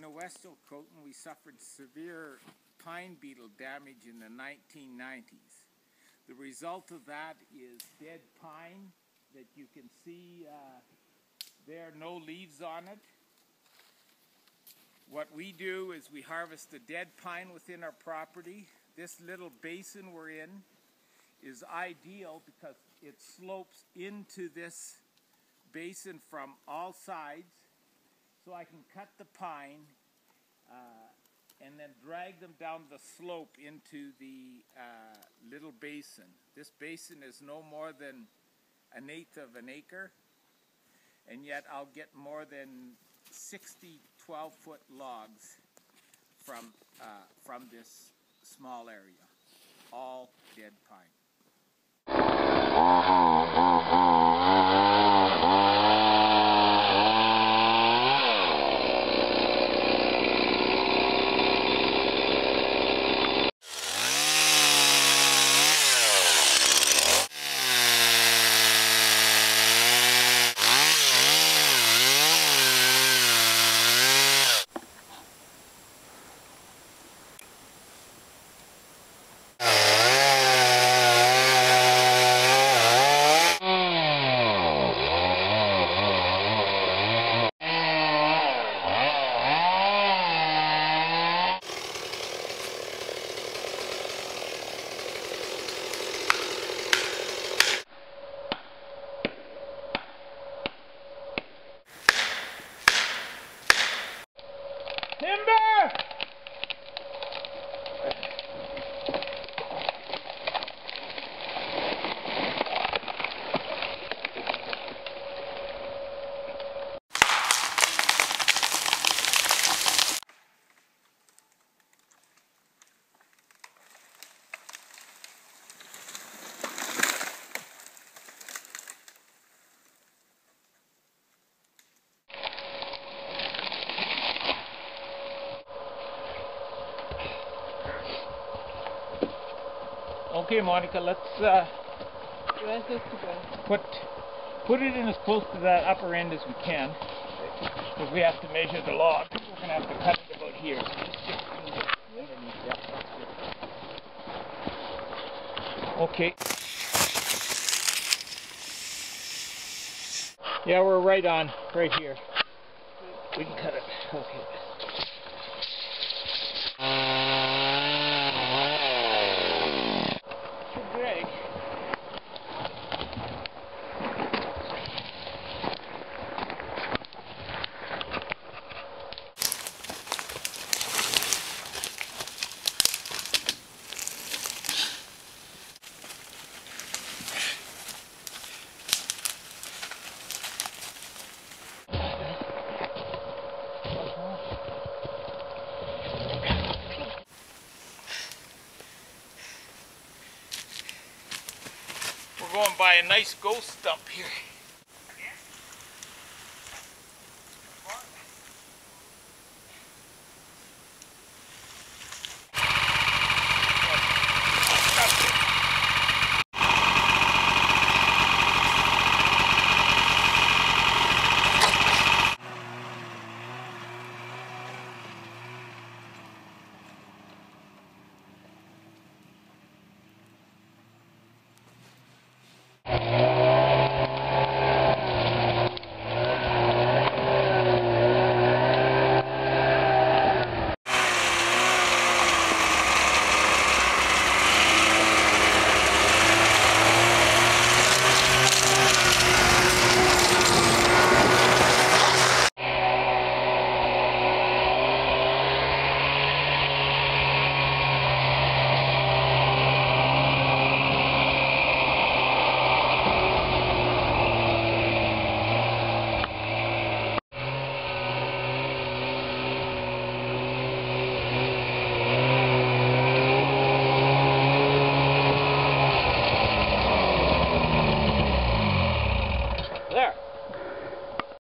In the West Chilcotin, we suffered severe pine beetle damage in the 1990s. The result of that is dead pine that you can see uh, there, no leaves on it. What we do is we harvest the dead pine within our property. This little basin we're in is ideal because it slopes into this basin from all sides so I can cut the pine uh, and then drag them down the slope into the uh, little basin. This basin is no more than an eighth of an acre and yet I'll get more than 60 12 foot logs from, uh, from this small area, all dead pine. Timber! Okay, Monica, let's uh, to put put it in as close to that upper end as we can, because we have to measure the log. We're gonna have to cut it about here. So just stick it in the- underneath. Yeah, that's good. Okay. Yeah, we're right on, right here. We can cut it. Okay. Should drag. We're going by a nice ghost stump here.